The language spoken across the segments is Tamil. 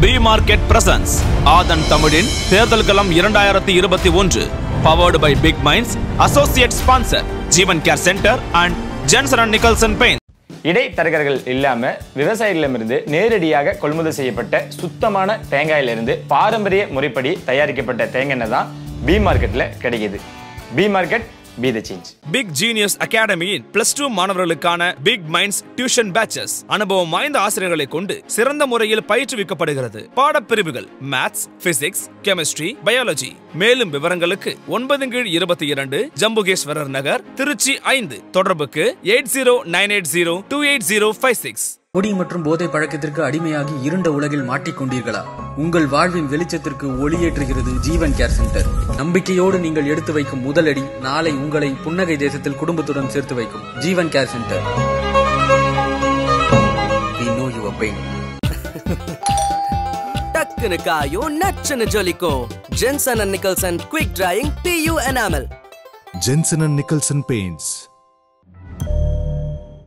B market presence. ஆதன் தமிழின் தேர்தல் களம் இரண்டாயிரத்தி இருபத்தி ஒன்று. Powered by Big Minds associate sponsor Jeevan care center and Jensen and Nicholson paint இடைத்தரகர்கள் இல்லாம விவசாயிகளிடமிருந்து நேரடியாக கொள்முதல் செய்யப்பட்ட சுத்தமான தேங்காயிலிருந்து பாரம்பரிய முறைப்படி தயாரிக்கப்பட்ட தேங்காய் தான் பி மார்க்கெட்ல கிடைக்குது. B market be the change Big Genius அகாடமியின் plus two மாணவர்களுக்கான பிக் மைண்ட்ஸ் டியூஷன் பேச்சஸ் அனுபவம் வாய்ந்த ஆசிரியர்களை கொண்டு சிறந்த முறையில் பயிற்றுவிக்கப்படுகிறது. பாடப்பிரிவுகள் மேத்ஸ் பிசிக்ஸ் கெமிஸ்ட்ரி பயாலஜி மேலும் விவரங்களுக்கு ஒன்பது கீழ் இருபத்தி இரண்டு ஜம்புகேஸ்வரர் நகர் திருச்சி ஐந்து. தொடர்புக்கு eight zero nine eight zero two eight zero five six. குடி மற்றும் போதை பழக்கத்திற்கு அடிமையாகி இருண்ட உலகில் மாட்டிக்கொண்டீர்களா உங்கள் வாழ்வின் வெளிச்சத்திற்கு ஒளியேற்றுகிறது ஜீவன் கேர் சென்டர். நம்பிக்கையோடு நீங்கள் எடுத்து வைக்கும் முதலடி நாளை உங்களை புன்னகை தேசத்தில் குடும்பத்துடன் சேர்த்து வைக்கும் ஜீவன் கேர் சென்டர். டக்குனு காயும் நச்சுன்னு ஜொலிக்கும். Jensen and Nicholson quick drying PU enamel Jensen and Nicholson Paints.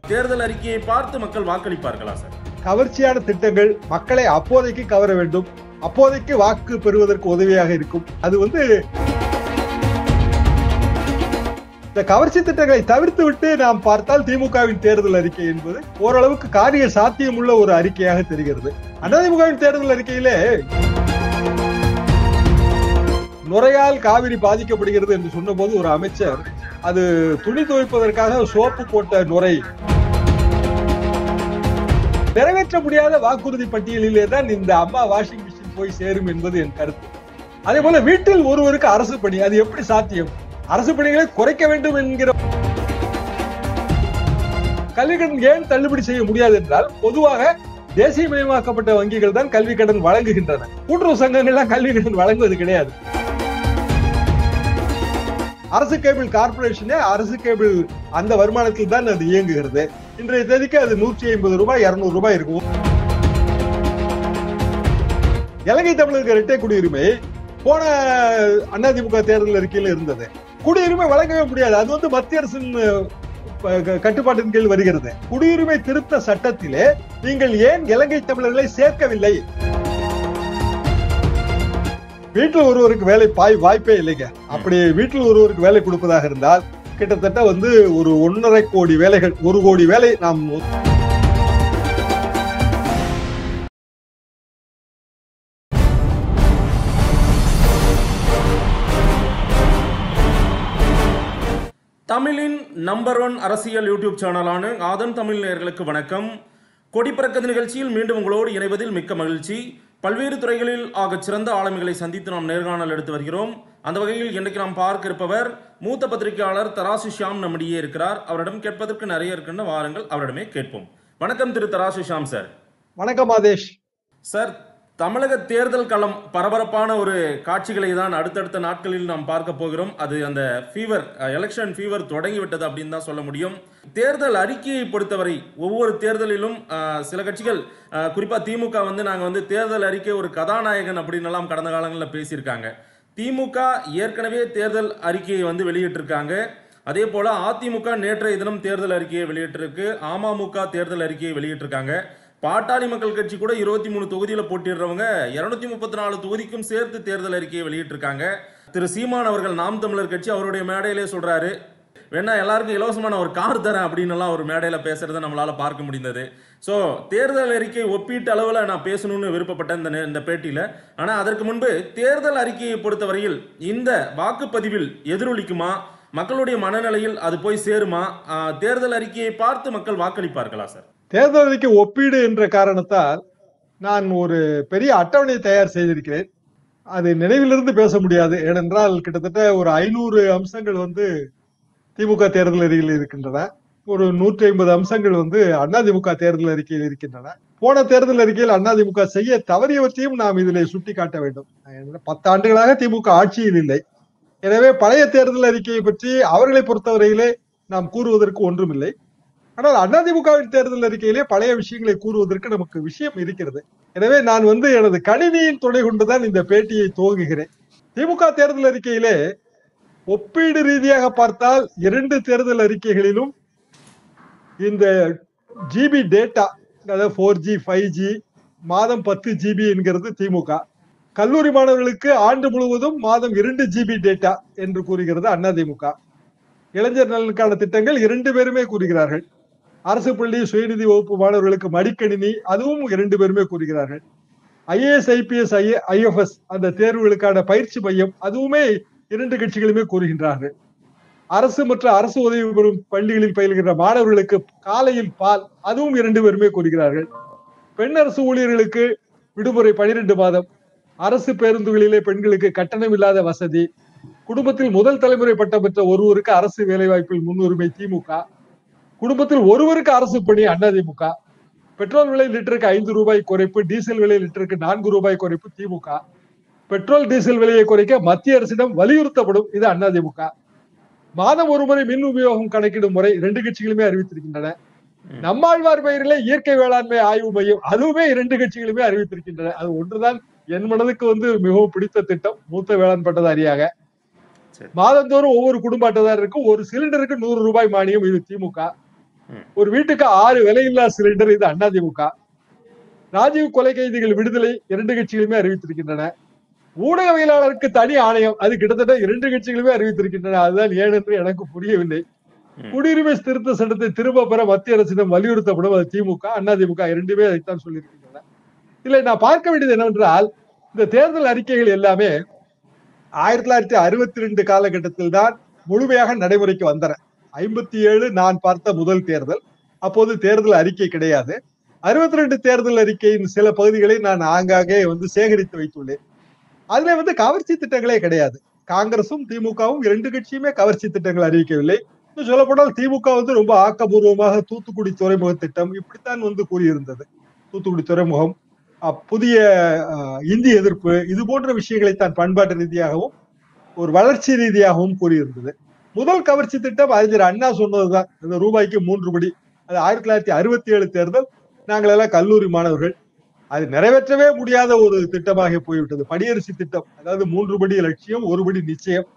தேர்தல் அறிக்கையை பார்த்து மக்கள் வாக்களிப்பார்களா சார்? கவர்ச்சியான திட்டங்கள் மக்களை அப்போதைக்கு கவர வேண்டும். அப்போதைக்கு வாக்கு பெறுவதற்கு உதவியாக இருக்கும். அது வந்து இந்த கவர்ச்சி திட்டங்களை தவிர்த்து விட்டு நாம் பார்த்தால் திமுகவின் தேர்தல் அறிக்கை என்பது ஓரளவுக்கு காரிய சாத்தியமுள்ள ஒரு அறிக்கையாக தெரிகிறது. அதிமுகவின் தேர்தல் அறிக்கையிலே நுரையால் காவிரி பாதிக்கப்படுகிறது என்று சொன்னபோது ஒரு அமைச்சர் அது துணி துவைப்பதற்காக சோப்பு போட்ட நுரை நிறைவேற்ற முடியாத வாக்குறுதி பட்டியலிலே தான் இந்த அம்மா வாஷிங் மிஷின் போய் சேரும் என்பது என் கருத்து. அதே போல வீட்டில் ஒருவருக்கு அரசு பணி அது எப்படி சாத்தியம்? அரசு பணிகளை குறைக்க வேண்டும் என்கிற கல்விக்கடன் ஏன் தள்ளுபடி செய்ய முடியாது என்றால் பொதுவாக தேசியமயமாக்கப்பட்ட வங்கிகள் தான் கல்வி கடன் வழங்குகின்றன. கூட்டுறவு சங்கங்கள்லாம் கல்வி கடன் வழங்குவது கிடையாது. அரசு கேபிள் கார்பரேஷனே அரசு கேபிள் அந்த வருமானத்தில் தான் அது இயங்குகிறது. இன்றைய தேதிக்கு அது நூற்றி ஐம்பது ரூபாய் இருநூறு ரூபாய் இருக்கும். இலங்கை தமிழர்கள் இரட்டை குடியுரிமை போன அதிமுக தேர்தல் அறிக்கையில் இருந்தது. குடியுரிமை வழங்கவே முடியாது. அது வந்து மத்திய அரசின் க- கட்டுப்பாட்டின் கீழ் வருகிறது. குடியுரிமை திருத்த சட்டத்திலே நீங்கள் ஏன் இலங்கை தமிழர்களை சேர்க்கவில்லை? வீட்டில் ஒருவருக்கு வேலை பாய் வாய்ப்பே இல்லைங்க. அப்படி வீட்டில் ஒருவருக்கு வேலை கொடுப்பதாக இருந்தால் கிட்டத்தட்ட வந்து ஒரு ஒன்றரை கோடி வேலைகள் ஒரு கோடி வேலை நாம் தமிழின் நம்பர் ஒன் அரசியல் யூடியூப் சேனலான ஆதன் தமிழ் நேயர்களுக்கு வணக்கம். கொடி பறக்கது நிகழ்ச்சியில் மீண்டும் உங்களோடு இணைவதில் மிக்க மகிழ்ச்சி. பல்வேறு துறைகளில் ஆகச் சிறந்த ஆளுமைகளை சந்தித்து நாம் நேர்காணல் எடுத்து வருகிறோம். அந்த வகையில் இன்றைக்கு நாம் பார்க்க இருப்பவர் மூத்த பத்திரிகையாளர் தராசு ஷியாம் நம்மிடையே இருக்கிறார். அவரிடம் கேட்பதற்கு நிறைய இருக்கின்ற வாருங்கள் அவரிடமே கேட்போம். வணக்கம் திரு தராசு ஷியாம் சார். வணக்கம் ஆதேஷ். சார் தமிழக தேர்தல் களம் பரபரப்பான ஒரு காட்சிகளை தான் அடுத்தடுத்த நாட்களில் நாம் பார்க்க போகிறோம். அது அந்த ஃபீவர் எலெக்ஷன் ஃபீவர் தொடங்கிவிட்டது அப்படின்னு தான் சொல்ல முடியும். தேர்தல் அறிக்கையை பொறுத்தவரை ஒவ்வொரு தேர்தலிலும் சில கட்சிகள் குறிப்பாக திமுக வந்து நாங்கள் வந்து தேர்தல் அறிக்கை ஒரு கதாநாயகன் அப்படின்னுலாம் கடந்த காலங்களில் பேசியிருக்காங்க. திமுக ஏற்கனவே தேர்தல் அறிக்கையை வந்து வெளியிட்டிருக்காங்க. அதே போல் அதிமுக நேற்றைய தினம் தேர்தல் அறிக்கையை வெளியிட்டிருக்கு. அமமுக தேர்தல் அறிக்கையை வெளியிட்டிருக்காங்க. பாட்டாளி மக்கள் கட்சி கூட இருபத்தி மூணு தொகுதியில் போட்டிடுறவங்க இருநூத்தி முப்பத்தி நாலு தொகுதிக்கும் சேர்த்து தேர்தல் அறிக்கையை வெளியிட்டிருக்காங்க. திரு சீமான் அவர்கள் நாம் தமிழர் கட்சி அவருடைய மேடையிலே சொல்றாரு வேணா எல்லாருக்கும் இலவசமான ஒரு கார் தரேன் அப்படின்னுலாம் ஒரு மேடையில பேசுறதை நம்மளால பார்க்க முடிந்தது. ஸோ தேர்தல் அறிக்கை ஒப்பீட்டு அளவில் நான் பேசணும்னு விருப்பப்பட்டேன் இந்த நே- இந்த பேட்டியில். ஆனால் அதற்கு முன்பு தேர்தல் அறிக்கையை பொறுத்தவரையில் இந்த வாக்குப்பதிவில் எதிரொலிக்குமா? மக்களுடைய மனநிலையில் அது போய் சேருமா? தேர்தல் அறிக்கையை பார்த்து மக்கள் வாக்களிப்பார்களா சார்? தேர்தல் அறிக்கை ஒப்பீடு என்ற காரணத்தால் நான் ஒரு பெரிய அட்டவணையை தயார் செய்திருக்கிறேன். அது நினைவிலிருந்து பேச முடியாது. ஏனென்றால் கிட்டத்தட்ட ஒரு ஐநூறு அம்சங்கள் வந்து திமுக தேர்தல் அறிக்கையில் இருக்கின்றன. ஒரு நூற்றி ஐம்பது அம்சங்கள் வந்து அதிமுக தேர்தல் அறிக்கையில் இருக்கின்றன. போன தேர்தல் அறிக்கையில் அதிமுக செய்ய தவறியவற்றையும் நாம் இதில் சுட்டி காட்ட வேண்டும் பத்து ஆண்டுகளாக திமுக ஆட்சியில் இல்லை. எனவே பழைய தேர்தல் அறிக்கையை பற்றி அவர்களை பொறுத்தவரையிலே நாம் கூறுவதற்கு ஒன்றுமில்லை. ஆனால் அதிமுகவின் தேர்தல் அறிக்கையிலே பழைய விஷயங்களை கூறுவதற்கு நமக்கு விஷயம் இருக்கிறது. எனவே நான் வந்து எனது கணினியின் துணை கொண்டுதான் இந்த பேட்டியை துவங்குகிறேன். திமுக தேர்தல் அறிக்கையிலே ஒப்பீடு ரீதியாக பார்த்தால் இரண்டு தேர்தல் அறிக்கைகளிலும் இந்த ஜிபி டேட்டா அதாவது ஃபோர் ஜி ஃபைவ் ஜி மாதம் பத்து ஜிபி என்கிறது திமுக. கல்லூரி மாணவர்களுக்கு ஆண்டு முழுவதும் மாதம் இரண்டு ஜிபி டேட்டா என்று கூறுகிறது அதிமுக இளைஞர் நலனுக்கான திட்டங்கள் இரண்டு பேருமே கூறுகிறார்கள். அரசு பள்ளி சுயநிதி வகுப்பு மாணவர்களுக்கு மடிக்கணினி அதுவும் இரண்டு பேருமே கூறுகிறார்கள். ஐஏஎஸ் ஐபிஎஸ் ஐஎஃப்எஸ் அந்த தேர்வுகளுக்கான பயிற்சி மையம் அதுவுமே இரண்டு கட்சிகளுமே கூறுகின்றார்கள். அரசு மற்றும் அரசு உதவி பெறும் பள்ளிகளில் பயில்கின்ற மாணவர்களுக்கு காலையில் பால் அதுவும் இரண்டு பேருமே கூறுகிறார்கள். பெண் அரசு ஊழியர்களுக்கு விடுமுறை பனிரெண்டு மாதம். அரசு பேருந்துகளிலே பெண்களுக்கு கட்டணம் இல்லாத வசதி. குடும்பத்தில் முதல் தலைமுறை பட்டம் பெற்ற ஒருவருக்கு அரசு வேலைவாய்ப்பில் முன்னுரிமை திமுக. குடும்பத்தில் ஒருவருக்கு அரசு பணி அதிமுக பெட்ரோல் விலை லிட்டருக்கு ஐந்து ரூபாய் குறைப்பு டீசல் விலை லிட்டருக்கு நான்கு ரூபாய் குறைப்பு திமுக. பெட்ரோல் டீசல் விலையை குறைக்க மத்திய அரசிடம் வலியுறுத்தப்படும் இது அதிமுக மாதம் ஒருமுறை மின் உபயோகம் கணக்கிடும் முறை இரண்டு கட்சிகளுமே அறிவித்திருக்கின்றன. நம்மாழ்வார் பெயரிலே இயற்கை வேளாண்மை ஆய்வு மையம் அதுவுமே இரண்டு கட்சிகளுமே அறிவித்திருக்கின்றன. அது ஒன்றுதான். என் மனதுக்கு வந்து மிகவும் பிடித்த திட்டம் மூத்த வேளாண் பட்டதாரியாக. மாதந்தோறும் ஒவ்வொரு குடும்ப அட்டைதாரருக்கும் ஒரு சிலிண்டருக்கு நூறு ரூபாய் மானியம் இது திமுக. ஒரு வீட்டுக்கு ஆறு விலையில்லா சிலிண்டர் இது அதிமுக ராஜீவ் கொலை கைதிகள் விடுதலை இரண்டு கட்சிகளுமே அறிவித்திருக்கின்றன. ஊடகவியலாளருக்கு தனி ஆணையம் அது கிட்டத்தட்ட இரண்டு கட்சிகளுமே அறிவித்திருக்கின்றன. அதுதான் ஏன் என்று எனக்கு புரியவில்லை. குடியுரிமை திருத்த சட்டத்தை திரும்ப பெற மத்திய அரசிடம் வலியுறுத்தப்படும் அது திமுக அதிமுக இரண்டுமே அதைத்தான் சொல்லியிருக்கின்றன. இல்லை நான் பார்க்க வேண்டியது என்னவென்றால் இந்த தேர்தல் அறிக்கைகள் எல்லாமே ஆயிரத்தி தொள்ளாயிரத்தி அறுபத்தி ரெண்டு காலகட்டத்தில் தான் முழுமையாக நடைமுறைக்கு வந்தன. ஐம்பத்தி ஏழு நான் பார்த்த முதல் தேர்தல். அப்போது தேர்தல் அறிக்கை கிடையாது. அறுபத்தி ரெண்டு தேர்தல் அறிக்கையின் சில பகுதிகளை நான் ஆங்காங்கே வந்து சேகரித்து வைத்துள்ளேன். அதுல வந்து கவர்ச்சி திட்டங்களே கிடையாது. காங்கிரசும் திமுகவும் இரண்டு கட்சியுமே கவர்ச்சி திட்டங்கள் அறிவிக்கவில்லை. இன்னும் சொல்லப்போனால் திமுக வந்து ரொம்ப ஆக்கபூர்வமாக தூத்துக்குடி துறைமுக திட்டம் இப்படித்தான் வந்து கூறியிருந்தது. தூத்துக்குடி துறைமுகம் புதிய இந்திய இந்தி எதிர்ப்பு இது போன்ற விஷயங்களை தான் பண்பாட்டு ரீதியாகவும் ஒரு வளர்ச்சி ரீதியாகவும் கூறியிருந்தது. முதல் கவர்ச்சி திட்டம் அறிஞர் அண்ணா சொன்னதுதான். இந்த ரூபாய்க்கு மூன்று படி. அது ஆயிரத்தி தொள்ளாயிரத்தி அறுபத்தி ஏழு தேர்தல் நாங்கள் எல்லாம் கல்லூரி மாணவர்கள். அது நிறைவேற்றவே முடியாத ஒரு திட்டமாக போய்விட்டது. படியரிசி திட்டம். அதாவது மூன்று படி லட்சியம் ஒரு படி நிச்சயம்.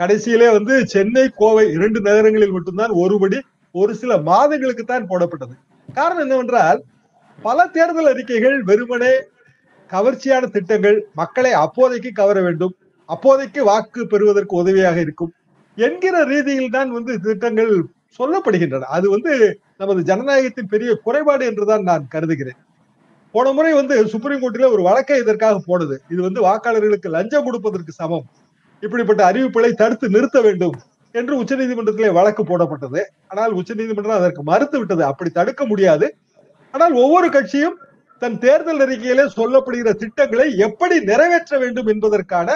கடைசியிலே வந்து சென்னை கோவை இரண்டு நகரங்களில் மட்டும்தான் ஒரு படி ஒரு சில மாதங்களுக்கு தான் போடப்பட்டது. காரணம் என்னவென்றால் பல தேர்தல் அறிக்கைகள் வெறுமனே கவர்ச்சியான திட்டங்கள் மக்களை அப்போதைக்கு கவர வேண்டும். அப்போதைக்கு வாக்கு பெறுவதற்கு உதவியாக இருக்கும். என்கிற ரீதியில் தான் வந்து திட்டங்கள் சொல்லப்படுகின்றன. அது வந்து நமது ஜனநாயகத்தின் பெரிய குறைபாடு என்றுதான் நான் கருதுகிறேன். போன முறை வந்து சுப்ரீம் கோர்ட்டில் ஒரு வழக்கை இதற்காக போனது இது வந்து வாக்காளர்களுக்கு லஞ்சம் கொடுப்பதற்கு சமம். இப்படிப்பட்ட அறிவிப்புகளை தடுத்து நிறுத்த வேண்டும் என்று உச்சநீதிமன்றத்திலே வழக்கு போடப்பட்டது. ஆனால் உச்சநீதிமன்றம் அதற்கு மறுத்து விட்டது. அப்படி தடுக்க முடியாது. ஆனால் ஒவ்வொரு கட்சியும் தன் தேர்தல் அறிக்கையிலே சொல்லப்படுகிற திட்டங்களை எப்படி நிறைவேற்ற வேண்டும் என்பதற்கான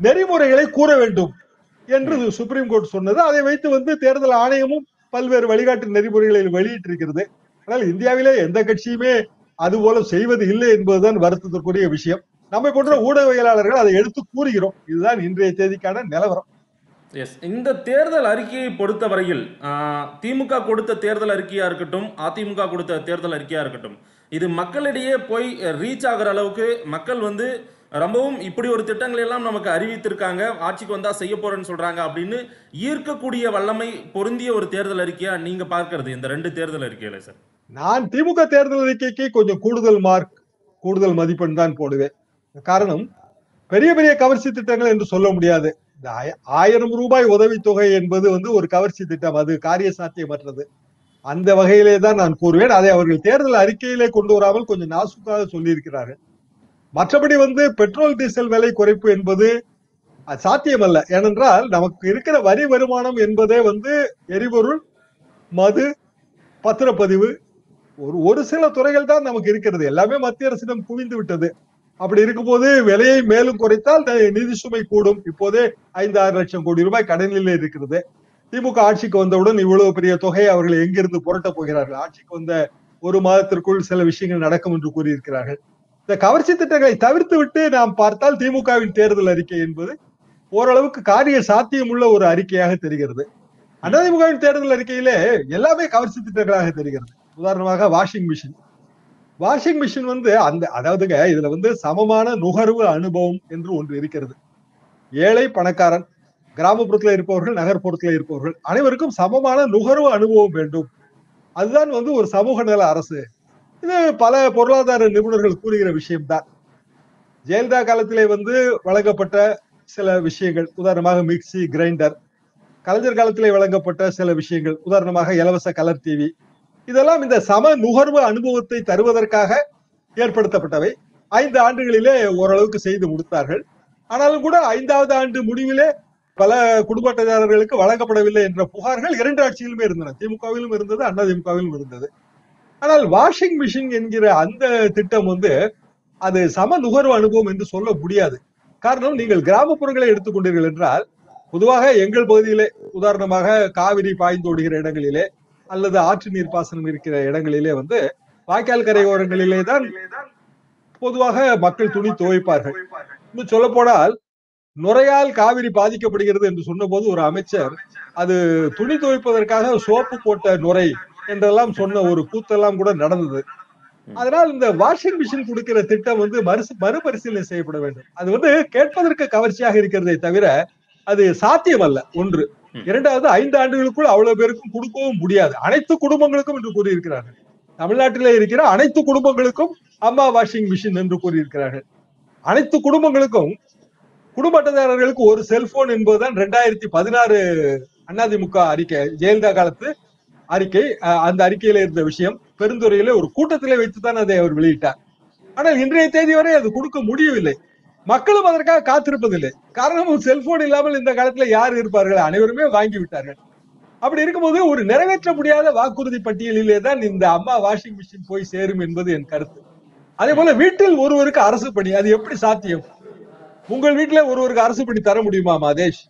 நெறிமுறைகளை கூற வேண்டும். என்று சுப்ரீம் கோர்ட் சொன்னது. அதை வைத்து வந்து தேர்தல் ஆணையமும் பல்வேறு வழிகாட்டு நெறிமுறைகளை வெளியிட்டிருக்கிறது. ஆனால் இந்தியாவிலே எந்த கட்சியுமே அது போல செய்வது இல்லை என்பதுதான் வருத்தத்திற்குரிய விஷயம். நம்மை போன்ற ஊடகவியலாளர்கள் அதை எடுத்து கூறுகிறோம். இதுதான் இன்றைய தேதிக்கான நிலவரம். எஸ் இந்த தேர்தல் அறிக்கையை பொறுத்தவரையில் ஆஹ், திமுக கொடுத்த தேர்தல் அறிக்கையா இருக்கட்டும் அதிமுக கொடுத்த தேர்தல் அறிக்கையா இருக்கட்டும் இது மக்களிடையே போய் ரீச் ஆகுற அளவுக்கு மக்கள் வந்து ரொம்பவும் இப்படி ஒரு திட்டங்களை எல்லாம் நமக்கு அறிவித்திருக்காங்க. ஆட்சிக்கு வந்தா செய்ய போறேன்னு சொல்றாங்க அப்படின்னு ஈர்க்கக்கூடிய வல்லமை பொருந்திய ஒரு தேர்தல் அறிக்கையா நீங்க பார்க்கறது இந்த ரெண்டு தேர்தல் அறிக்கையில சார்? நான் திமுக தேர்தல் அறிக்கைக்கு கொஞ்சம் கூடுதல் மார்க் கூடுதல் மதிப்பெண் தான் போடுவேன். காரணம் பெரிய பெரிய கவர்ச்சி திட்டங்கள் என்று சொல்ல முடியாது. இந்த ஆயிரம் ரூபாய் உதவித்தொகை என்பது வந்து ஒரு கவர்ச்சி திட்டம் அது காரிய சாத்தியமற்றது அந்த வகையிலே தான் நான் கூறுவேன். அதை அவர்கள் தேர்தல் அறிக்கையிலே கொண்டு வராமல் கொஞ்சம் நாசுக்காக சொல்லியிருக்கிறார்கள். மற்றபடி வந்து பெட்ரோல் டீசல் விலை குறைப்பு என்பது அது சாத்தியமல்ல. ஏனென்றால் நமக்கு இருக்கிற வரி வருமானம் என்பதே வந்து எரிபொருள் மது பத்திரப்பதிவு ஒரு ஒரு சில துறைகள் தான் நமக்கு இருக்கிறது. எல்லாமே மத்திய அரசிடம் குவிந்து விட்டது. அப்படி இருக்கும்போது விலையை மேலும் குறைத்தால் நிதி சுமை கூடும். இப்போதே ஐந்து ஆறு லட்சம் கோடி ரூபாய் கடனிலே இருக்கிறது. திமுக ஆட்சிக்கு வந்தவுடன் இவ்வளவு பெரிய தொகையை அவர்கள் எங்கிருந்து புரட்டப் போகிறார்கள்? ஆட்சிக்கு வந்த ஒரு மாதத்திற்குள் சில விஷயங்கள் நடக்கும் என்று கூறியிருக்கிறார்கள். இந்த கவர்ச்சி திட்டங்களை தவிர்த்து விட்டு நாம் பார்த்தால் திமுகவின் தேர்தல் அறிக்கை என்பது ஓரளவுக்கு காரிய சாத்தியமுள்ள ஒரு அறிக்கையாக தெரிகிறது. அதிமுகவின் தேர்தல் அறிக்கையிலே எல்லாமே கவர்ச்சி திட்டங்களாக தெரிகிறது. உதாரணமாக வாஷிங் மிஷின் வாஷிங் மிஷின் வந்து அந்த அதாவதுங்க இதுல வந்து சமமான நுகர்வு அனுபவம் என்று ஒன்று இருக்கிறது. ஏழை பணக்காரன் கிராமப்புறத்துல இருப்பவர்கள் நகர்ப்புறத்துல இருப்பவர்கள் அனைவருக்கும் சமமான நுகர்வு அனுபவம் வேண்டும். அதுதான் வந்து ஒரு சமூக நல அரசு. இது பல பொருளாதார நிபுணர்கள் கூறுகிற விஷயம்தான். ஜெயலலிதா காலத்திலே வந்து வழங்கப்பட்ட சில விஷயங்கள் உதாரணமாக மிக்சி கிரைண்டர் கலைஞர் காலத்திலே வழங்கப்பட்ட சில விஷயங்கள் உதாரணமாக இலவச கலர் டிவி இதெல்லாம் இந்த சம நுகர்வு அனுபவத்தை தருவதற்காக ஏற்படுத்தப்பட்டவை. ஐந்து ஆண்டுகளிலே ஓரளவுக்கு செய்து முடித்தார்கள். ஆனாலும் கூட ஐந்தாவது ஆண்டு முடிவிலே பல குடும்ப அட்டைதாரர்களுக்கு வழங்கப்படவில்லை என்ற புகார்கள் இரண்டு ஆட்சியிலுமே இருந்தன. திமுகவிலும் இருந்தது அண்ணா திமுகவிலும் இருந்தது. ஆனால் வாஷிங் மிஷின் என்கிற அந்த திட்டம் வந்து அது சம நுகர்வு அனுபவம் என்று சொல்ல முடியாது. காரணம் நீங்கள் கிராமப்புறங்களை எடுத்துக்கொண்டீர்கள் என்றால் பொதுவாக எங்கள் பகுதியிலே உதாரணமாக காவிரி பாய்ந்தோடுகிற இடங்களிலே அல்லது ஆற்று நீர் பாசனம் இருக்கிற இடங்களிலே வந்து வாய்க்கால் கரையோரங்களிலே தான் பொதுவாக மக்கள் துணி துவைப்பார்கள். இன்னும் சொல்ல போனால் நுரையால் காவிரி பாதிக்கப்படுகிறது என்று சொன்னபோது ஒரு அமைச்சர் அது துணி துவைப்பதற்காக சோப்பு போட்ட நுரை என்றெல்லாம் சொன்ன ஒரு கூத்தெல்லாம் கூட நடந்தது. அதனால் இந்த வாஷிங் மிஷின் கொடுக்கிற திட்டம் வந்து மறு மறுபரிசீலனை செய்யப்பட வேண்டும். அது வந்து கேட்பதற்கு கவர்ச்சியாக இருக்கிறதே தவிர அது சாத்தியம் அல்ல ஒன்று இரண்டாவது ஐந்து ஆண்டுகளுக்குள் அவ்வளவு பேருக்கும் கொடுக்கவும் முடியாது. அனைத்து குடும்பங்களுக்கும் என்று கூறியிருக்கிறார்கள். தமிழ்நாட்டிலே இருக்கிற அனைத்து குடும்பங்களுக்கும் அம்மா வாஷிங் மிஷின் என்று கூறியிருக்கிறார்கள். அனைத்து குடும்பங்களுக்கும் குடும்ப அட்டைதாரர்களுக்கு ஒரு செல்போன் என்பதுதான் ரெண்டாயிரத்தி பதினாறு அதிமுக அறிக்கை ஜெயலலிதா காலத்து அறிக்கை அந்த அறிக்கையில இருந்த விஷயம் பெருந்துறையில ஒரு கூட்டத்திலே வைத்துதான் அதை அவர் வெளியிட்டார். ஆனால் இன்றைய தேதி வரை அது கொடுக்க முடியவில்லை. மக்களும் அதற்காக காத்திருப்பதில்லை. காரணம் செல்போன் இல்லாமல் இந்த காலத்துல யார் இருப்பார்கள்? அனைவருமே வாங்கி விட்டார்கள். அப்படி இருக்கும்போது ஒரு நிறைவேற்ற முடியாத வாக்குறுதி பட்டியலிலே தான் இந்த அம்மா வாஷிங் மிஷின் போய் சேரும் என்பது என் கருத்து. அதே போல வீட்டில் ஒருவருக்கு அரசு பணி அது எப்படி சாத்தியம்? உங்கள் வீட்டுல ஒருவருக்கு அரசு பணி தர முடியுமா மாதேஷ்?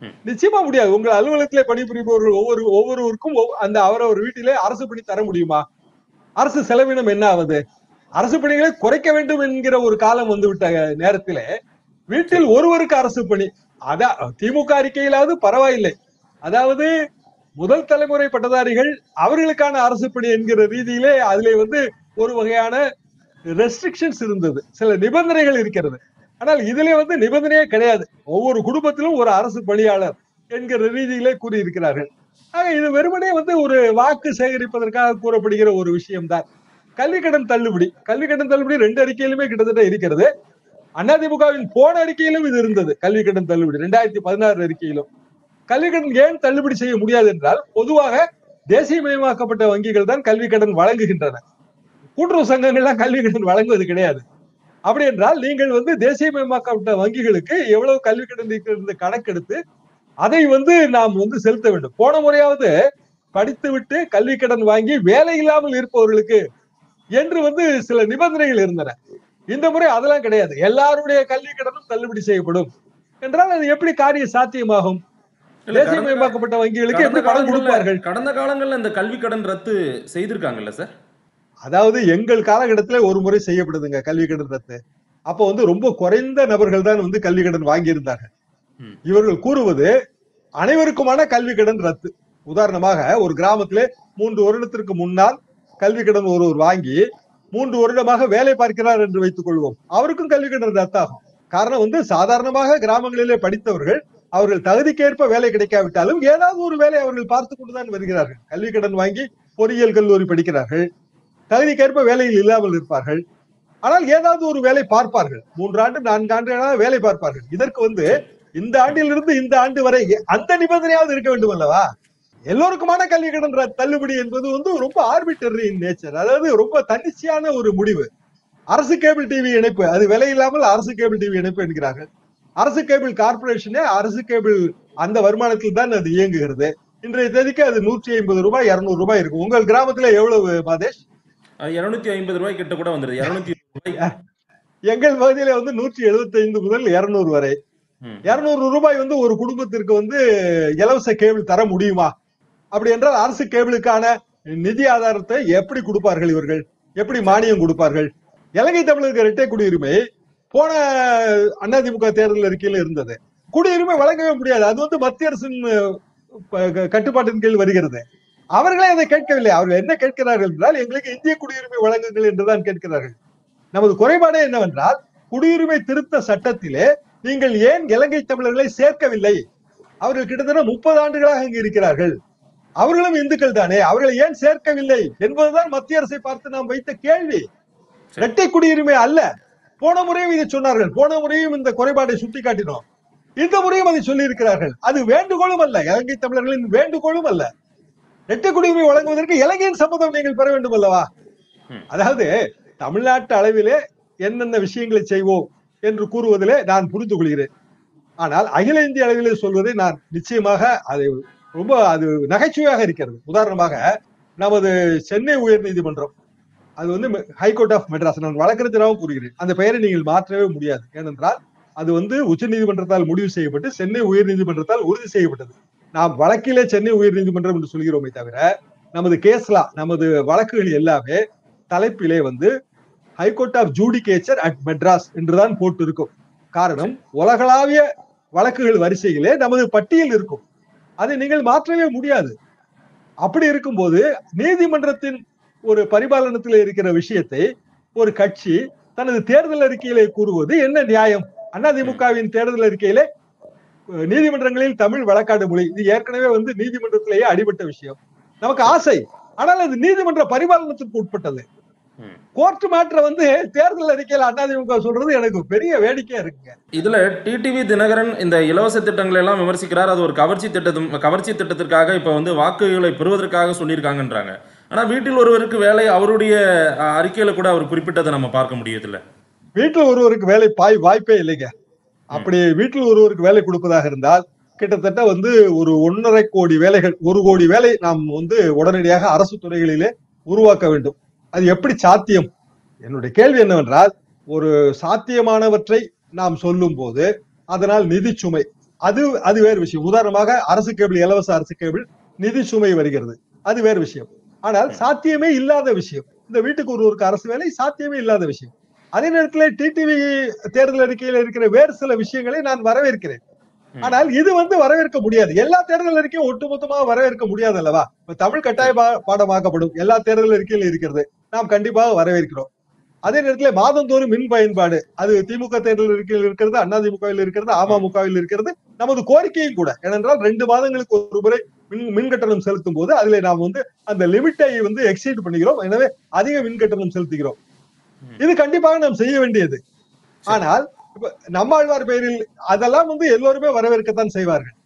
நிச்சயமா முடியாது. உங்கள் அலுவலகத்திலே பணிபுரிபவர்கள் ஒவ்வொரு ஒவ்வொருவருக்கும் ஒவ்வொ- அந்த அவரவர் வீட்டிலே அரசு பணி தர முடியுமா? அரசு செலவினம் என்ன ஆகுது அரசு பணிகளை குறைக்க வேண்டும் என்கிற ஒரு காலம் வந்து விட்ட நேரத்திலே வீட்டில் ஒருவருக்கு அரசு பணி அதான் திமுக அறிக்கையிலாவது பரவாயில்லை. அதாவது முதல் தலைமுறை பட்டதாரிகள் அவர்களுக்கான அரசு பணி என்கிற ரீதியிலே அதுல வந்து ஒரு வகையான ரெஸ்ட்ரிக்ஷன்ஸ் இருந்தது. சில நிபந்தனைகள் இருக்கிறது. ஆனால் இதிலே வந்து நிபந்தனையே கிடையாது. ஒவ்வொரு குடும்பத்திலும் ஒரு அரசு பணியாளர் என்கிற ரீதியிலே கூறியிருக்கிறார்கள். ஆக இது வெறுமனே வந்து ஒரு வாக்கு சேகரிப்பதற்காக கூறப்படுகிற ஒரு விஷயம்தான். கல்வி கடன் தள்ளுபடி. கல்வி கடன் தள்ளுபடி ரெண்டு அறிக்கையிலுமே கிட்டத்தட்ட இருக்கிறது. அதிமுகவின் போன அறிக்கையிலும் இது இருந்தது. கல்வி கடன் தள்ளுபடி. ரெண்டாயிரத்தி பதினாறு அறிக்கையிலும். கல்வி கடன் ஏன் தள்ளுபடி செய்ய முடியாது என்றால் பொதுவாக தேசியமயமாக்கப்பட்ட வங்கிகள் தான் கல்வி கடன் வழங்குகின்றன. கூட்டுறவு சங்கங்கள்லாம் கல்வி கடன் வழங்குவது கிடையாது. அப்படி என்றால் நீங்கள் வந்து தேசியமயமாக்கப்பட்ட வங்கிகளுக்கு எவ்வளவு கல்வி கடன் இருக்கிறது கணக்கெடுத்து அதை வந்து நாம் வந்து செலுத்த வேண்டும். போன முறையாவது படித்துவிட்டு கல்வி கடன் வாங்கி வேலை இல்லாமல் இருப்பவர்களுக்கு என்று வந்து சில நிபந்தனைகள் இருந்தன. இந்த முறை அதெல்லாம் கிடையாது. எல்லாருடைய கல்வி கடனும் தள்ளுபடி செய்யப்படும். என்றால் அது எப்படி காரிய சாத்தியமாகும்? தேசியமயமாக்கப்பட்ட வங்கிகளுக்கு எப்படி பணம் காலங்கள்ல கொடுப்பார்கள்? கடந்த காலங்கள்ல இந்த கல்வி கடன் ரத்து செய்திருக்காங்கல்ல சார்? அதாவது எங்கள் காலகட்டத்துல ஒரு முறை செய்யப்படுதுங்க கல்வி கடன் ரத்து அப்போ வந்து ரொம்ப குறைந்த நபர்கள் தான் வந்து கல்வி கடன் வாங்கியிருந்தார்கள். இவர்கள் கூறுவது அனைவருக்குமான கல்வி கடன் ரத்து. உதாரணமாக ஒரு கிராமத்திலே மூன்று வருடத்திற்கு முன்னால் கல்வி கடன் ஒருவர் வாங்கி மூன்று வருடமாக வேலை பார்க்கிறார் என்று வைத்துக் கொள்வோம். அவருக்கும் கல்வி கடன் ரத்தாகும். காரணம் வந்து சாதாரணமாக கிராமங்களிலே படித்தவர்கள் அவர்கள் தகுதிக்கேற்ப வேலை கிடைக்காவிட்டாலும் ஏதாவது ஒரு வேலை அவர்கள் பார்த்து கொண்டுதான் வருகிறார்கள். கல்வி கடன் வாங்கி பொறியியல் கல்லூரி படிக்கிறார்கள். தகுதிக்கேற்ப வேலையில் இல்லாமல் இருப்பார்கள். ஆனால் ஏதாவது ஒரு வேலை பார்ப்பார்கள். மூன்றாண்டு நான்கு ஆண்டுகளாக வேலை பார்ப்பார்கள். இதற்கு வந்து இந்த ஆண்டிலிருந்து இந்த ஆண்டு வரை அந்த நிபந்தனையாவது இருக்க வேண்டும் அல்லவா? எல்லோருக்குமான கல்வி கடன் தள்ளுபடி என்பது வந்து ரொம்ப ஆர்பிட்டரி நேச்சர் அதாவது ரொம்ப தன்னிச்சையான ஒரு முடிவு. அரசு கேபிள் டிவி இணைப்பு அது விலை இல்லாமல் அரசு கேபிள் டிவி இணைப்பு என்கிறார்கள். அரசு கேபிள் கார்பரேஷனே அரசு கேபிள் அந்த வருமானத்தில் தான் அது இயங்குகிறது. இன்றைய தேதிக்கு அது நூற்றி ஐம்பது ரூபாய் இருநூறு ரூபாய் இருக்கும். உங்கள் கிராமத்துல எவ்வளவு மாதேஷ்? இருநூத்தி ஐம்பது ரூபாய் கிட்ட கூட வந்துருது. இருநூத்தி ரூபாய். எங்கள் பகுதியில வந்து நூற்றி எழுபத்தி ஐந்து முதல் இருநூறு வரை. இருநூறு ரூபாய் வந்து ஒரு குடும்பத்திற்கு வந்து இலவச கேபிள் தர முடியுமா? அப்படி என்றால் அரசு கேபிளுக்கான நிதி ஆதாரத்தை எப்படி கொடுப்பார்கள் இவர்கள்? எப்படி மானியம் கொடுப்பார்கள்? இலங்கை தமிழருக்கு இரட்டை குடியுரிமை போன அதிமுக தேர்தல் அறிக்கையில இருந்தது. குடியுரிமை வழங்கவே முடியாது. அது வந்து மத்திய அரசின் கட்டுப்பாட்டின் கீழ் வருகிறது. அவர்களே அதை கேட்கவில்லை. அவர்கள் என்ன கேட்கிறார்கள் என்றால் எங்களுக்கு இந்திய குடியுரிமை வழங்குங்கள் என்றுதான் கேட்கிறார்கள். நமது குறைபாடே என்னவென்றால் குடியுரிமை திருத்த சட்டத்திலே நீங்கள் ஏன் இலங்கை தமிழர்களை சேர்க்கவில்லை? அவர்கள் கிட்டத்தட்ட முப்பது ஆண்டுகளாக இங்கு இருக்கிறார்கள். அவர்களும் இந்துக்கள் தானே. அவர்களை ஏன் சேர்க்கவில்லை என்பதுதான் மத்திய அரசை பார்த்து நாம் வைத்த கேள்வி. இரட்டை குடியுரிமை அல்ல. போன முறையும் இதை சொன்னார்கள். போன முறையும் இந்த குறைபாட்டை சுட்டிக்காட்டினோம். இந்த முறையும் அதை சொல்லி இருக்கிறார்கள் அது வேண்டுகோளும் அல்ல. இலங்கை தமிழர்களின் வேண்டுகோளும் அல்ல. இரட்டை குடியுரிமை வழங்குவதற்கு இலங்கையின் சம்மதம் நீங்கள் பெற வேண்டும் அல்லவா? அதாவது தமிழ்நாட்டு அளவிலே என்னென்ன விஷயங்களை செய்வோம் என்று கூறுவதிலே நான் புரிந்து கொள்கிறேன். ஆனால் அகில இந்திய அளவிலே சொல்வதை நான் நிச்சயமாக அதை ரொம்ப அது நகைச்சுவையாக இருக்கிறது. உதாரணமாக நமது சென்னை உயர் நீதிமன்றம் அது வந்து ஹைகோர்ட் ஆஃப் மெட்ராஸ் நான் வழக்கறிஞராகவும் கூறுகிறேன். அந்த பெயரை நீங்கள் மாற்றவே முடியாது. ஏனென்றால் அது வந்து உச்ச நீதிமன்றத்தால் முடிவு செய்யப்பட்டு சென்னை உயர் நீதிமன்றத்தால் உறுதி செய்யப்பட்டது. நாம் வழக்கிலே சென்னை உயர் நீதிமன்றம் என்று சொல்கிறோமே தவிர நமது கேஸ்லா நமது வழக்குகள் எல்லாமே தலைப்பிலே வந்து high court of judicature at Madras என்றுதான் போட்டு இருக்கும் காரணம் உலகளாவிய வழக்குகள் வரிசையிலே நமது பட்டியல் இருக்கும். அதை நீங்கள் மாற்றவே முடியாது. அப்படி இருக்கும்போது நீதிமன்றத்தின் ஒரு பரிபாலனத்தில் இருக்கிற விஷயத்தை ஒரு கட்சி தனது தேர்தல் அறிக்கையிலே கூறுவது என்ன நியாயம்? அதிமுகவின் தேர்தல் அறிக்கையிலே நீதிமன்றங்களில் தமிழ் வழக்காடு மொழி. இது ஏற்கனவே வந்து நீதிமன்றத்திலேயே அடிபட்ட விஷயம். நமக்கு ஆசை. ஆனால் அது நீதிமன்ற பரிபாலனத்திற்கு உட்பட்டது. கோர்ட் மாற்ற வந்து தேர்தல் அறிக்கையில அதிமுக சொல்றது எனக்கு பெரிய வேடிக்கையா இருக்குங்க. இதுல டிடிவி தினகரன் இந்த இலவச திட்டங்களை எல்லாம் விமர்சிக்கிறார். அது ஒரு கவர்ச்சி திட்டத்தும் கவர்ச்சி திட்டத்திற்காக இப்ப வந்து வாக்குகளை பெறுவதற்காக சொல்லியிருக்காங்கன்றாங்க. ஆனா வீட்டில் ஒருவருக்கு வேலை அவருடைய அறிக்கையில கூட அவர் குறிப்பிட்டதை நம்ம பார்க்க முடியுதுல்ல வீட்டில் ஒருவருக்கு வேலை பாய் வாய்ப்பே இல்லைங்க. அப்படி வீட்டில் ஒருவருக்கு வேலை கொடுப்பதாக இருந்தால் கிட்டத்தட்ட வந்து ஒரு ஒன்றரை கோடி வேலைகள் ஒரு கோடி வேலை நாம் வந்து உடனடியாக அரசு துறைகளிலே உருவாக்க வேண்டும். அது எப்படி சாத்தியம்? என்னுடைய கேள்வி என்னவென்றால் ஒரு சாத்தியமானவற்றை நாம் சொல்லும் போது அதனால் நிதி சுமை அது அது வேறு விஷயம். உதாரணமாக அரசு கேபிள் இலவச அரசு கேபிள் நிதி சுமை வருகிறது. அது வேறு விஷயம். ஆனால் சாத்தியமே இல்லாத விஷயம். இந்த வீட்டுக்கு ஒருவருக்கு அரசு வேலை சாத்தியமே இல்லாத விஷயம். அதே நேரத்தில் டிடிவி தேர்தல் அறிக்கையில் இருக்கிற வேறு சில விஷயங்களை நான் வரவேற்கிறேன். ஆனால் இது வந்து வரவேற்க முடியாது. எல்லா தேர்தல் அறிக்கையும் ஒட்டுமொத்தமாக வரவேற்க முடியாது அல்லவா? இப்ப தமிழ் கட்டாய பாடமாக்கப்படும். எல்லா தேர்தல் அறிக்கையிலும் இருக்கிறது. நாம் கண்டிப்பாக வரவேற்கிறோம். அதே நேரத்தில் மாதந்தோறும் மின் பயன்பாடு. அது திமுக தேர்தல் அறிக்கையில் இருக்கிறது அதிமுகவில் இருக்கிறது அமமுகவில் இருக்கிறது. நமது கோரிக்கையும் கூட. ஏனென்றால் ரெண்டு மாதங்களுக்கு ஒரு முறை மின் மின் கட்டணம் செலுத்தும் போது அதுல நாம் வந்து அந்த லிமிட்டை வந்து எக்ஸீட் பண்ணுகிறோம். எனவே அதிக மின் கட்டணம் செலுத்துகிறோம். இது கண்டிப்பாக நாம் செய்ய வேண்டியது. ஆனால் நம்மாழ்வார் பெயரில் அதெல்லாம் வந்து எல்லோருமே வரவேற்கத்தான் செய்வார்கள்.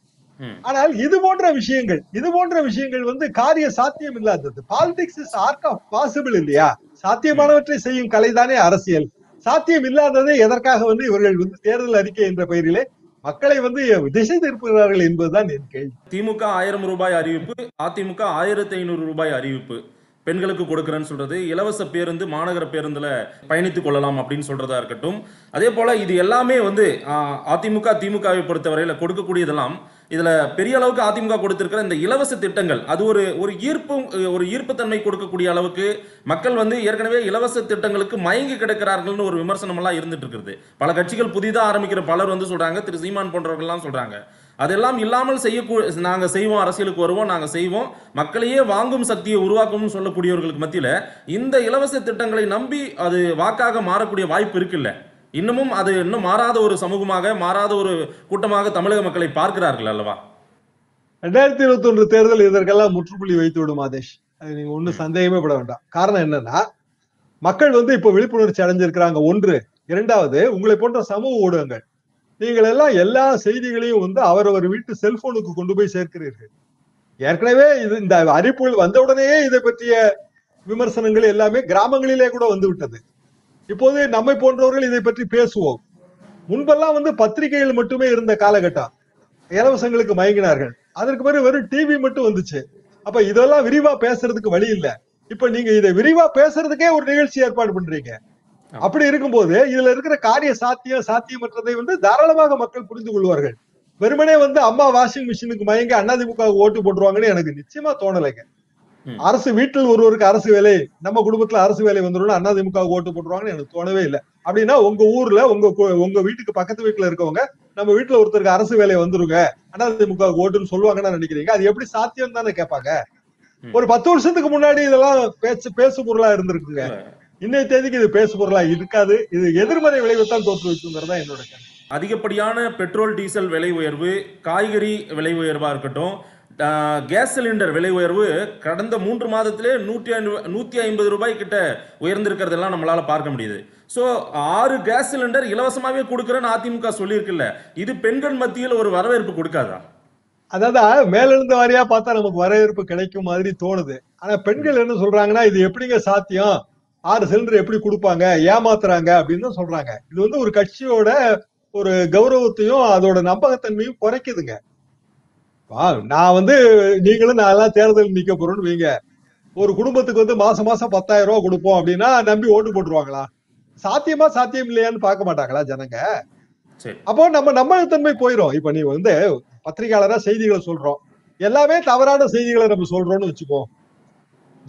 ஆனால் இது போன்ற விஷயங்கள் இது போன்ற விஷயங்கள் வந்து காரிய சாத்தியம் இல்லாதது. Politics is art of possible இல்லையா? சாத்தியமானவற்றை செய்யும் கலைதானே அரசியல். சாத்தியம் இல்லாததை எதற்காக வந்து இவர்கள் வந்து தேர்தல் அறிக்கை என்ற பெயரிலே மக்களை வந்து திசை திருப்புகிறார்கள் என்பதுதான் என் கேள்வி. திமுக ஆயிரம் ரூபாய் அறிவிப்பு அதிமுக ஆயிரத்தி ஐநூறு ரூபாய் அறிவிப்பு. பெண்களுக்கு கொடுக்குறேன்னு சொல்றது இலவச பேருந்து மாநகர பேருந்துல பயணித்துக் கொள்ளலாம் அப்படின்னு சொல்றதா இருக்கட்டும். அதே போல இது எல்லாமே வந்து அதிமுக திமுகவை பொறுத்தவரையில கொடுக்கக்கூடியதெல்லாம் இதுல பெரிய அளவுக்கு அதிமுக கொடுத்திருக்கிற இந்த இலவச திட்டங்கள் அது ஒரு ஒரு ஈர்ப்பு ஒரு ஈர்ப்புத்தன்மை கொடுக்கக்கூடிய அளவுக்கு மக்கள் வந்து ஏற்கனவே இலவச திட்டங்களுக்கு மயங்கி கிடக்கிறார்கள்னு ஒரு விமர்சனம் எல்லாம் இருந்துட்டு இருக்குது. பல கட்சிகள் புதிதாக ஆரம்பிக்கிற பலர் வந்து சொல்றாங்க திரு சீமான் போன்றவர்கள்லாம் சொல்றாங்க. அதெல்லாம் இல்லாமல் செய்யக்கூ நாங்கள் செய்வோம் அரசியலுக்கு வருவோம் நாங்கள் செய்வோம். மக்களையே வாங்கும் சக்தியை உருவாக்கும்னு சொல்லக்கூடியவர்களுக்கு மத்தியில் இந்த இலவச திட்டங்களை நம்பி அது வாக்காக மாறக்கூடிய வாய்ப்பு இருக்குல்ல. இன்னமும் அது இன்னும் மாறாத ஒரு சமூகமாக மாறாத ஒரு கூட்டமாக தமிழக மக்களை பார்க்கிறார்கள் அல்லவா? ரெண்டாயிரத்தி இருபத்தி ஒன்று தேர்தல் இதற்கெல்லாம் முற்றுப்புள்ளி வைத்து விடும் ஆதேஷ். அது நீங்க ஒன்றும் சந்தேகமே பட வேண்டாம். காரணம் என்னன்னா மக்கள் வந்து இப்போ விழிப்புணர்ச்சி அடைஞ்சிருக்கிறாங்க. ஒன்று. இரண்டாவது உங்களை போன்ற சமூக ஊடகங்கள். நீங்கள் எல்லாம் எல்லா செய்திகளையும் வந்து அவரவர் வீட்டு செல்போனுக்கு கொண்டு போய் சேர்க்கிறீர்கள். ஏற்கனவே இது இந்த அறிப்புகள் வந்தவுடனேயே இதை பற்றிய விமர்சனங்கள் எல்லாமே கிராமங்களிலே கூட வந்து விட்டது. இப்போது நம்மை போன்றவர்கள் இதை பற்றி பேசுவோம். முன்பெல்லாம் வந்து பத்திரிகைகள் மட்டுமே இருந்த காலகட்டம். இலவசங்களுக்கு மயங்கினார்கள். அதற்கு பிறகு வெறும் டிவி மட்டும் வந்துச்சு. அப்ப இதெல்லாம் விரிவா பேசுறதுக்கு வழி இல்லை. இப்ப நீங்க இதை விரிவா பேசுறதுக்கே ஒரு நிகழ்ச்சி ஏற்பாடு பண்றீங்க. அப்படி இருக்கும்போது இதுல இருக்கிற காரிய சாத்தியம் சாத்தியமற்றதை வந்து தாராளமாக மக்கள் புரிந்து கொள்வார்கள். வெறுமனே வந்து அம்மா வாஷிங் மிஷினுக்கு மயங்கி அதிமுக ஓட்டு போட்டுருவாங்கன்னு எனக்கு நிச்சயமா தோணலைங்க. அரசு வீட்டில் ஒருவருக்கு அரசு வேலை நம்ம குடும்பத்துல அரசு வேலை வந்துடும் அதிமுக ஓட்டு போட்டுருவாங்கன்னு எனக்கு தோணவே இல்லை. அப்படின்னா உங்க ஊர்ல உங்க உங்க வீட்டுக்கு பக்கத்து வீட்டுல இருக்கவங்க நம்ம வீட்டுல ஒருத்தருக்கு அரசு வேலை வந்துருங்க அதிமுக ஓட்டுன்னு சொல்லுவாங்கன்னு நினைக்கிறீங்க. அது எப்படி சாத்தியம் தானே கேட்பாங்க. ஒரு பத்து வருஷத்துக்கு முன்னாடி இதெல்லாம் பேச்சு பேசு பொருளா இருந்திருக்குங்க. இன்னைய தேதிக்கு இது பேசு பொருளா இருக்காது. இது எதிர்மறை விளைவைத்தான் தோற்றுவிக்குங்கிறதா என்னோட கருத்து. அதிகப்படியான பெட்ரோல் டீசல் விலை உயர்வு காய்கறி விலை உயர்வா இருக்கட்டும் கேஸ் சிலிண்டர் விலை உயர்வு கடந்த மூன்று மாதத்திலே நூற்றி நூற்றி ஐம்பது ரூபாய் கிட்ட உயர்ந்திருக்கிறதெல்லாம் நம்மளால பார்க்க முடியுது. ஸோ ஆறு கேஸ் சிலிண்டர் இலவசமாகவே கொடுக்குறேன்னு அதிமுக சொல்லியிருக்குல்ல இது பெண்கள் மத்தியில் ஒரு வரவேற்பு கொடுக்காதா? அதாவது மேலிருந்து வாரியா பார்த்தா நமக்கு வரவேற்பு கிடைக்கும் மாதிரி தோணுது. ஆனா பெண்கள் என்ன சொல்றாங்கன்னா இது எப்படிங்க சாத்தியம்? ஆறு சிலிண்டர் எப்படி கொடுப்பாங்க ஏமாத்துறாங்க அப்படின்னு தான் சொல்றாங்க. இது வந்து ஒரு கட்சியோட ஒரு கௌரவத்தையும் அதோட நம்பகத்தன்மையும் குறைக்குதுங்க. வா, நான் வந்து நீங்களும் நான் எல்லாம் தேர்தல் நிக்க போறோம்னு வைங்க. ஒரு குடும்பத்துக்கு வந்து மாசம் மாசம் பத்தாயிரம் ரூபாய் கொடுப்போம் அப்படின்னா நம்பி ஓட்டு போட்டுருவாங்களா? சாத்தியமா சாத்தியம் இல்லையான்னு பார்க்க மாட்டாங்களா ஜனங்க? சரி. அப்போ நம்ம நம்பகத்தன்மை போயிடும் இப்ப நீ வந்து பத்திரிகையாளரா செய்திகளை சொல்றோம். எல்லாமே தவறான செய்திகளை நம்ம சொல்றோம்னு வச்சுக்கோ.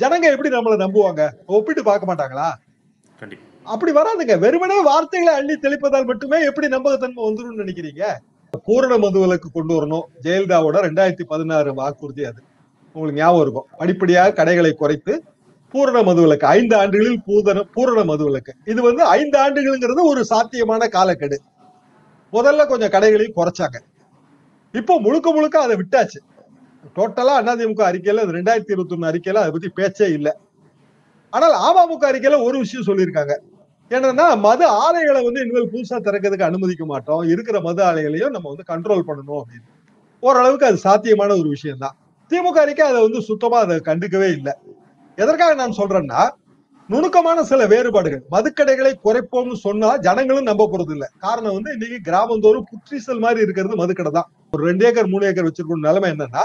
ஜனங்க எப்படி நம்மளை நம்புவாங்க? ஒப்பிட்டு பார்க்க மாட்டாங்களா? அப்படி வராதுங்க. வெறுமனே வார்த்தைகளை அள்ளி தெளிப்பதால் மட்டுமே எப்படி நம்பகத்தன்மை வந்துரும்னு நினைக்கிறீங்க? பூரண மதுவிலக்கு கொண்டு வரணும். ஜெயலலிதாவோட ரெண்டாயிரத்தி பதினாறு வாக்குறுதி அது. உங்களுக்கு ஞாபகம் இருக்கும். படிப்படியாக கடைகளை குறைத்து பூரண மதுவிலக்கு ஐந்து ஆண்டுகளில் பூதன பூரண மதுவிலக்கு. இது வந்து ஐந்து ஆண்டுகள்ங்கிறது ஒரு சாத்தியமான காலக்கெடு. முதல்ல கொஞ்சம் கடைகளையும் குறைச்சாங்க. இப்போ முழுக்க முழுக்க அதை விட்டாச்சு. டோட்டலா அதிமுக அறிக்கையில ரெண்டாயிரத்தி இருபத்தி ஒண்ணு அறிக்கையில அதை பத்தி பேச்சே இல்லை. ஆனால் அமமுக அறிக்கையில ஒரு விஷயம் சொல்லியிருக்காங்க. என்னன்னா மது ஆலைகளை வந்து இனிமேல் புதுசா திறக்கிறதுக்கு அனுமதிக்க மாட்டோம். இருக்கிற மது ஆலைகளையும் நம்ம வந்து கண்ட்ரோல் பண்ணணும் அப்படின்னு. ஓரளவுக்கு அது சாத்தியமான ஒரு விஷயம் தான் திமுக அறிக்கை அதை வந்து சுத்தமா அதை கண்டுக்கவே இல்லை. எதற்காக நான் சொல்றேன்னா நுணுக்கமான சில வேறுபாடுகள். மதுக்கடைகளை குறைப்போம்னு சொன்னா ஜனங்களும் நம்ப போறது இல்ல. காரணம் வந்து இன்னைக்கு கிராமந்தோறும் புற்றீசல் மாதிரி இருக்கிறது மதுக்கடை தான் ஒரு ரெண்டு ஏக்கர் மூணு ஏக்கர் வச்சிருக்கணும் நிலைமை என்னன்னா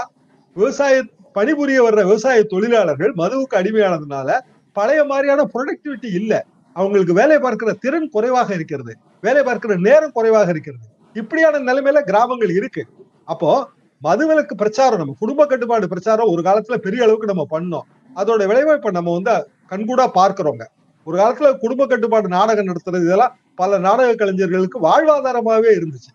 விவசாய பணிபுரிய வர்ற விவசாய தொழிலாளர்கள் மதுவுக்கு அடிமையானதுனால பழைய மாதிரியான ப்ரொடக்டிவிட்டி இல்லை. அவங்களுக்கு வேலை பார்க்கிற திறன் குறைவாக இருக்கிறது. வேலை பார்க்கிற நேரம் குறைவாக இருக்கிறது. இப்படியான நிலைமையில கிராமங்கள் இருக்கு. அப்போ மதுவிலக்கு பிரச்சாரம் நம்ம குடும்ப கட்டுப்பாடு பிரச்சாரம் ஒரு காலத்துல பெரிய அளவுக்கு நம்ம பண்ணோம். அதோட விளைவை இப்ப நம்ம வந்து கண்கூடா பார்க்கிறோங்க. ஒரு காலத்துல குடும்ப கட்டுப்பாடு நாடகம் நடத்துறது இதெல்லாம் பல நாடக கலைஞர்களுக்கு வாழ்வாதாரமாவே இருந்துச்சு.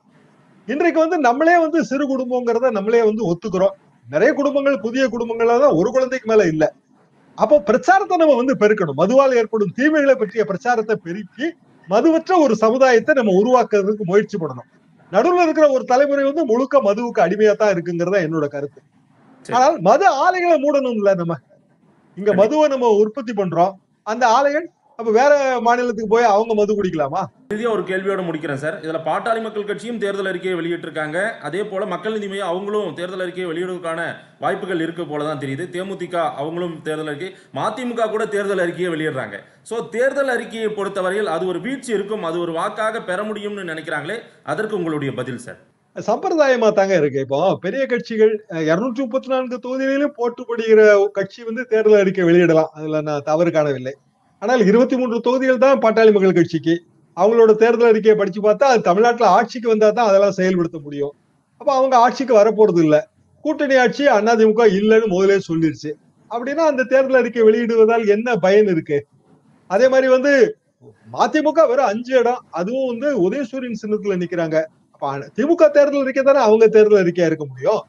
இன்றைக்கு வந்து நம்மளே வந்து சிறு குடும்பங்கிறத நம்மளே வந்து ஒத்துக்கிறோம். நிறைய குடும்பங்கள் புதிய குடும்பங்கள்ல தான் ஒரு குழந்தைக்கு மேல இல்ல. அப்போ பிரச்சாரத்தை நம்ம வந்து பெருக்கணும். மதுவால் ஏற்படும் தீமைகளை பற்றிய பிரச்சாரத்தை பெருக்கி மதுவற்ற ஒரு சமுதாயத்தை நம்ம உருவாக்குறதுக்கு முயற்சி பண்ணணும். நடுவுல இருக்கிற ஒரு தலைமுறை வந்து முழுக்க மதுவுக்கு அடிமையா தான் இருக்குங்கிறதா என்னோட கருத்து. ஆனால் மது ஆலைகளை மூடணும்ல நம்ம. இங்க மதுவை நம்ம உற்பத்தி பண்றோம். அந்த ஆலைகள் அப்ப வேற மாநிலத்துக்கு போய் அவங்க மது குடிக்கலாமா? இறுதியா ஒரு கேள்வியோட முடிக்கிறேன் சார். இதுல பாட்டாளி மக்கள் கட்சியும் தேர்தல் அறிக்கையை வெளியிட்டிருக்காங்க. அதே போல மக்கள் நீதி மையம் அவங்களும் தேர்தல் அறிக்கையை வெளியிடுவதற்கான வாய்ப்புகள் இருக்க போல தான் தெரியுது. தேமுதிக அவங்களும் தேர்தல் அறிக்கை மதிமுக கூட தேர்தல் அறிக்கையை வெளியிடுறாங்க. ஸோ தேர்தல் அறிக்கையை பொறுத்தவரையில் அது ஒரு வீழ்ச்சி இருக்கும் அது ஒரு வாக்காக பெற முடியும்னு நினைக்கிறாங்களே அதற்கு உங்களுடைய பதில் சார். சம்பிரதாயமா தாங்க இருக்கு. இப்போ பெரிய கட்சிகள் இருநூற்றி முப்பத்தி நான்கு தொகுதிகளிலும் போட்டுப்படுகிற கட்சி வந்து தேர்தல் அறிக்கை வெளியிடலாம். அதுல நான் தவறு காணவில்லை. ஆனால் இருபத்தி மூன்று தொகுதிகள் தான் பாட்டாளி மக்கள் கட்சிக்கு. அவங்களோட தேர்தல் அறிக்கையை படிச்சு பார்த்தா அது தமிழ்நாட்டுல ஆட்சிக்கு வந்தா தான் அதெல்லாம் செயல்படுத்த முடியும். அப்ப அவங்க ஆட்சிக்கு வரப்போறது இல்ல. கூட்டணி ஆட்சி அதிமுக இல்லைன்னு முதலே சொல்லிருச்சு. அப்படின்னா அந்த தேர்தல் அறிக்கை வெளியிடுவதால் என்ன பயன் இருக்கு? அதே மாதிரி வந்து மதிமுக வெறும் அஞ்சு இடம். அதுவும் வந்து உதயசூரியன் சின்னத்துல நிக்கிறாங்க. அப்ப திமுக தேர்தல் அறிக்கை தானே அவங்க தேர்தல் அறிக்கையா இருக்க முடியும்?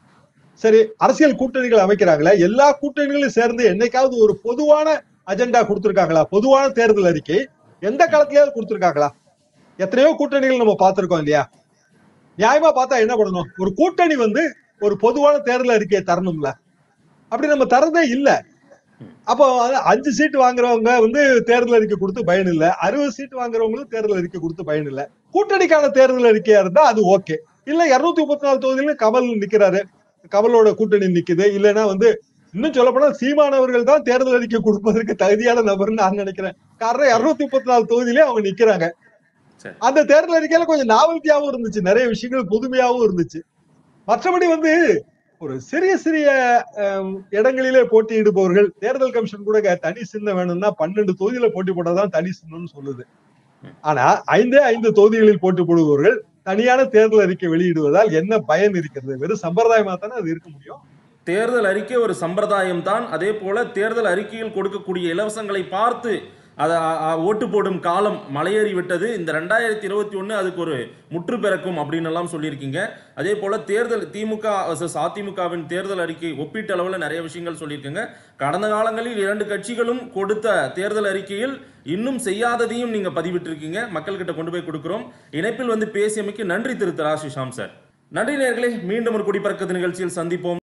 சரி அரசியல் கூட்டணிகள் அமைக்கிறாங்களே. எல்லா கூட்டணிகளும் சேர்ந்து என்னைக்காவது ஒரு பொதுவான அஜெண்டா கொடுத்திருக்காங்களா? பொதுவான தேர்தல் அறிக்கை. எந்த காலத்திலயாவது கொடுத்திருக்காங்களா? எத்தனையோ கூட்டணிகள் நம்ம பார்த்திருக்கோம் இல்லையா? நியாயமா பார்த்தா என்ன பண்ணணும்? ஒரு கூட்டணி வந்து ஒரு பொதுவான தேர்தல் அறிக்கையை தரணும்ல. அப்படி நம்ம தரதே இல்ல. அப்போ அஞ்சு சீட் வாங்குறவங்க வந்து தேர்தல் அறிக்கை கொடுத்து பயன் இல்லை. அறுபது சீட் வாங்குறவங்களும் தேர்தல் அறிக்கை கொடுத்து பயன் இல்லை. கூட்டணிக்கான தேர்தல் அறிக்கையா இருந்தா அது ஓகே. இல்ல இருநூத்தி முப்பத்தி நாலு தொகுதியில கமல் நிக்கிறாரு. கமலோட கூட்டணி நிக்குது. இல்லைன்னா வந்து இன்னும் சொல்ல போனா சீமானவர்கள் தான் தேர்தல் அறிக்கை கொடுப்பதற்கு தகுதியான நபர்னு நான் நினைக்கிறேன். காரணம் இருநூத்தி முப்பத்தி நாலு தொகுதியிலே அவங்க நிக்கிறாங்க. அந்த தேர்தல் அறிக்கையில கொஞ்சம் நாவல்ட்டியாவும் இருந்துச்சு. நிறைய விஷயங்கள் புதுமையாவும் இருந்துச்சு. மற்றபடி வந்து ஒரு சிறிய சிறிய இடங்களிலே போட்டியிடுபவர்கள் தேர்தல் கமிஷன் கூட தனி சின்னம் வேணும்னா பன்னெண்டு தொகுதியில போட்டி போட்டாதான் தனி சின்னம்னு சொல்லுது. ஆனா ஐந்தே ஐந்து தொகுதிகளில் போட்டி போடுபவர்கள் தனியான தேர்தல் அறிக்கை வெளியிடுவதால் என்ன பயன் இருக்கிறது? வெறும் சம்பிரதாயமா தானே அது இருக்க முடியும்? தேர்தல் அறிக்கை ஒரு சம்பிரதாயம் தான் அதே போல தேர்தல் அறிக்கையில் கொடுக்கக்கூடிய இலவசங்களை பார்த்து அதை ஓட்டு போடும் காலம் மலையேறி விட்டது. இந்த ரெண்டாயிரத்தி இருபத்தி ஒன்று அதுக்கு ஒரு முற்று பிறக்கும் அப்படின்னு எல்லாம் சொல்லியிருக்கீங்க. அதே போல் தேர்தல் திமுக வர்சஸ் அதிமுகவின் தேர்தல் அறிக்கை ஒப்பீட்டு அளவில் நிறைய விஷயங்கள் சொல்லியிருக்கீங்க. கடந்த காலங்களில் இரண்டு கட்சிகளும் கொடுத்த தேர்தல் அறிக்கையில் இன்னும் செய்யாததையும் நீங்கள் பதிவிட்டிருக்கீங்க. மக்கள்கிட்ட கொண்டு போய் கொடுக்குறோம். இணைப்பில் வந்து பேசியமைக்கு நன்றி திரு தராசிஷாம் சார். நன்றி நேர்களே. மீண்டும் ஒரு குடிப்பறக்கத்து நிகழ்ச்சியில் சந்திப்போம்.